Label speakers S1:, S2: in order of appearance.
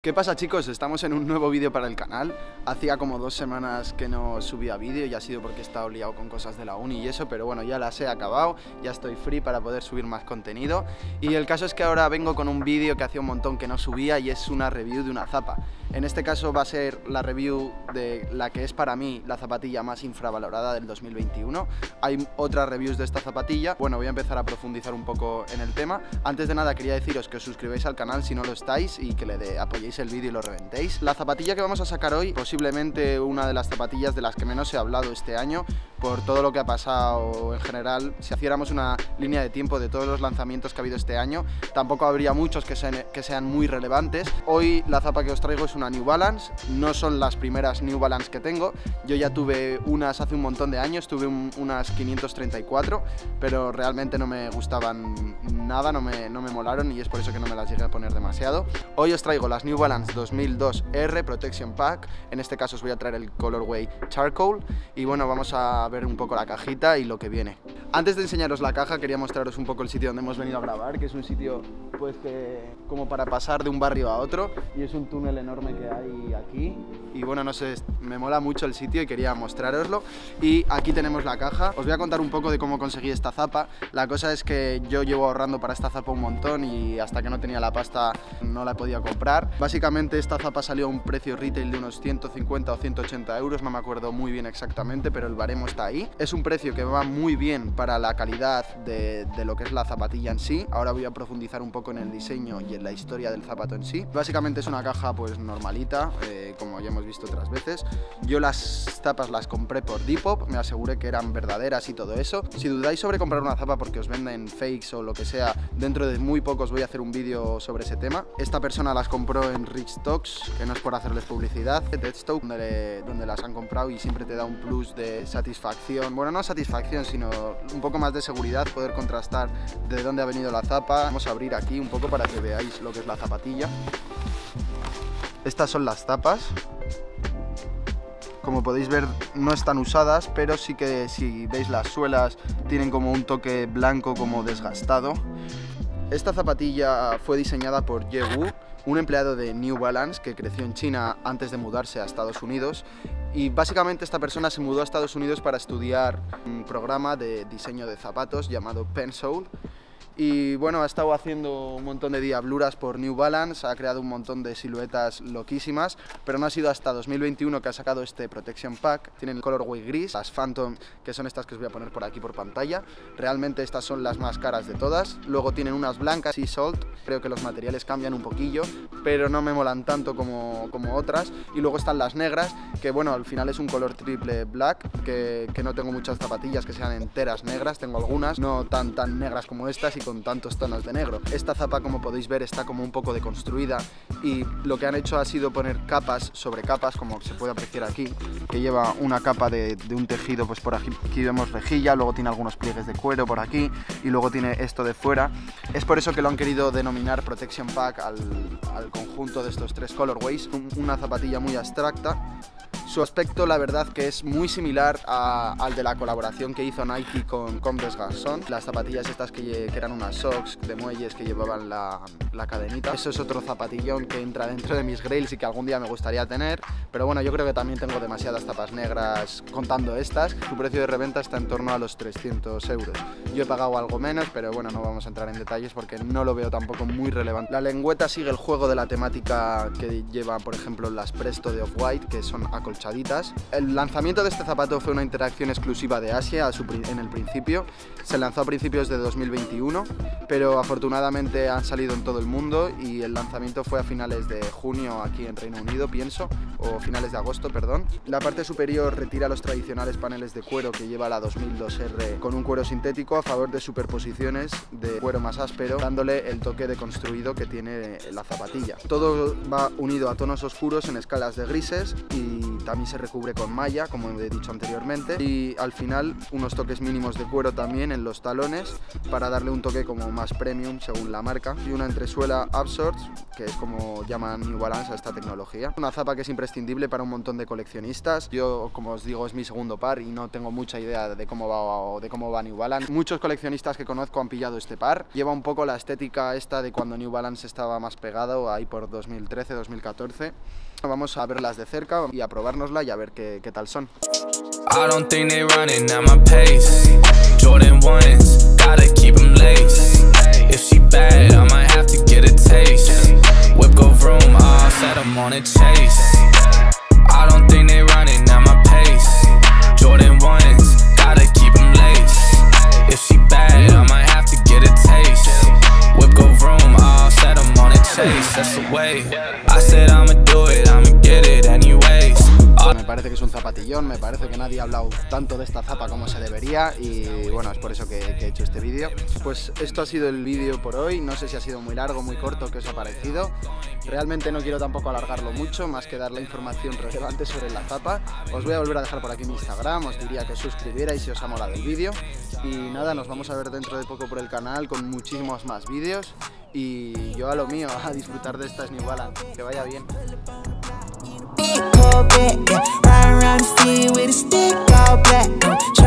S1: ¿Qué pasa chicos? Estamos en un nuevo vídeo para el canal. Hacía como dos semanas que no subía vídeo y ha sido porque he estado liado con cosas de la uni y eso Pero bueno, ya las he acabado, ya estoy free para poder subir más contenido. Y el caso es que ahora vengo con un vídeo que hacía un montón que no subía y es una review de una zapa. En este caso va a ser la review de la que es para mí la zapatilla más infravalorada del 2021 Hay otras reviews de esta zapatilla. Bueno, voy a empezar a profundizar un poco en el tema. Antes de nada quería deciros que os suscribáis al canal si no lo estáis y que le de, el vídeo y lo reventéis. La zapatilla que vamos a sacar hoy, posiblemente una de las zapatillas de las que menos he hablado este año, por todo lo que ha pasado en general. Si hiciéramos una línea de tiempo de todos los lanzamientos que ha habido este año, tampoco habría muchos que sean, que sean muy relevantes. Hoy la zapa que os traigo es una New Balance, no son las primeras New Balance que tengo. Yo ya tuve unas hace un montón de años, tuve unas 534, pero realmente no me gustaban nada, no me, no me molaron y es por eso que no me las llegué a poner demasiado. Hoy os traigo las New Balance 2002R Protection Pack, en este caso os voy a traer el colorway Charcoal y bueno, vamos a ver un poco la cajita y lo que viene. Antes de enseñaros la caja quería mostraros un poco el sitio donde hemos venido a grabar, que es un sitio pues que como para pasar de un barrio a otro y es un túnel enorme que hay aquí y bueno, no sé, me mola mucho el sitio y quería mostraroslo y aquí tenemos la caja. Os voy a contar un poco de cómo conseguí esta zapa. La cosa es que yo llevo ahorrando para esta zapa un montón y hasta que no tenía la pasta no la podido comprar. Básicamente esta zapa salió a un precio retail de unos 150 o 180 euros, no me acuerdo muy bien exactamente, pero el baremo ahí. Es un precio que va muy bien para la calidad de, lo que es la zapatilla en sí. Ahora voy a profundizar un poco en el diseño y en la historia del zapato en sí. Básicamente es una caja pues normalita, eh, como ya hemos visto otras veces. Yo las zapas las compré por Depop, me aseguré que eran verdaderas y todo eso. Si dudáis sobre comprar una zapa porque os venden fakes o lo que sea, dentro de muy pocos voy a hacer un vídeo sobre ese tema. Esta persona las compró en Rich Stocks, que no es por hacerles publicidad, Deadstoke, donde, donde las han comprado y siempre te da un plus de satisfacción. Bueno, no satisfacción, sino un poco más de seguridad, poder contrastar de dónde ha venido la zapa. Vamos a abrir aquí un poco para que veáis lo que es la zapatilla. Estas son las tapas. Como podéis ver no están usadas, pero sí que si veis las suelas tienen como un toque blanco como desgastado. Esta zapatilla fue diseñada por Ye Wu, un empleado de New Balance que creció en China antes de mudarse a Estados Unidos y básicamente esta persona se mudó a Estados Unidos para estudiar un programa de diseño de zapatos llamado Pensoul y bueno, ha estado haciendo un montón de diabluras por New Balance, ha creado un montón de siluetas loquísimas, pero no ha sido hasta 2021 que ha sacado este Protection Pack. Tienen el colorway gris, las Phantom, que son estas que os voy a poner por aquí por pantalla. Realmente estas son las más caras de todas. Luego tienen unas blancas y Salt, creo que los materiales cambian un poquillo, pero no me molan tanto como, como otras. Y luego están las negras, que bueno, al final es un color triple black, que, que no tengo muchas zapatillas que sean enteras negras, tengo algunas, no tan tan negras como estas con tantos tonos de negro. Esta zapa, como podéis ver, está como un poco deconstruida y lo que han hecho ha sido poner capas sobre capas, como se puede apreciar aquí, que lleva una capa de, un tejido, pues por aquí, aquí, vemos rejilla, luego tiene algunos pliegues de cuero por aquí y luego tiene esto de fuera. Es por eso que lo han querido denominar Protection Pack al, al conjunto de estos tres colorways, una zapatilla muy abstracta su aspecto, la verdad, que es muy similar al de la colaboración que hizo Nike con Converse Garçon. Las zapatillas estas que, eran unas socks de muelles que llevaban la, cadenita. Eso es otro zapatillón que entra dentro de mis grails y que algún día me gustaría tener. Pero bueno, yo creo que también tengo demasiadas tapas negras contando estas. Su precio de reventa está en torno a los 300 euros. Yo he pagado algo menos, pero bueno, no vamos a entrar en detalles porque no lo veo tampoco muy relevante. La lengüeta sigue el juego de la temática que lleva, por ejemplo, las Presto de Off-White, que son acolchadas el lanzamiento de este zapato fue una interacción exclusiva de Asia en el principio. Se lanzó a principios de 2021, pero afortunadamente han salido en todo el mundo y el lanzamiento fue a finales de junio aquí en Reino Unido, pienso, o finales de agosto, perdón. La parte superior retira los tradicionales paneles de cuero que lleva la 2002R con un cuero sintético a favor de superposiciones de cuero más áspero, dándole el toque de construido que tiene la zapatilla. Todo va unido a tonos oscuros en escalas de grises y también se recubre con malla, como he dicho anteriormente. Y al final unos toques mínimos de cuero también en los talones para darle un toque como más premium según la marca. Y una entresuela Absorts, que es como llaman New Balance a esta tecnología. Una zapa que es imprescindible para un montón de coleccionistas. Yo, como os digo, es mi segundo par y no tengo mucha idea de cómo va, de cómo va New Balance. Muchos coleccionistas que conozco han pillado este par. Lleva un poco la estética esta de cuando New Balance estaba más pegado, ahí por 2013, 2014. Vamos a verlas de cerca y a probárnosla y a ver qué, qué tal son. I don't think they running at my pace. Jordan ones, gotta keep them laced. If she bad, I might have to get a taste. Whip go vroom, all set, I'm on a chase. I don't think they running at my pace. Jordan ones, gotta keep them laced. If she bad, I might have to get a taste. Whip go vroom, all set, I'm on a chase. That's the way. I said I'ma do it, Me parece que es un zapatillón, me parece que nadie ha hablado tanto de esta zapa como se debería y bueno, es por eso que, he hecho este vídeo. Pues esto ha sido el vídeo por hoy, no sé si ha sido muy largo, muy corto, qué os ha parecido. Realmente no quiero tampoco alargarlo mucho, más que dar la información relevante sobre la zapa. Os voy a volver a dejar por aquí mi Instagram, os diría que os suscribierais si os ha molado el vídeo. Y nada, nos vamos a ver dentro de poco por el canal con muchísimos más vídeos. Y yo a lo mío, a disfrutar de estas New Balance. Que vaya bien. Corvette, yeah. Around the city with a stick all black. Uh,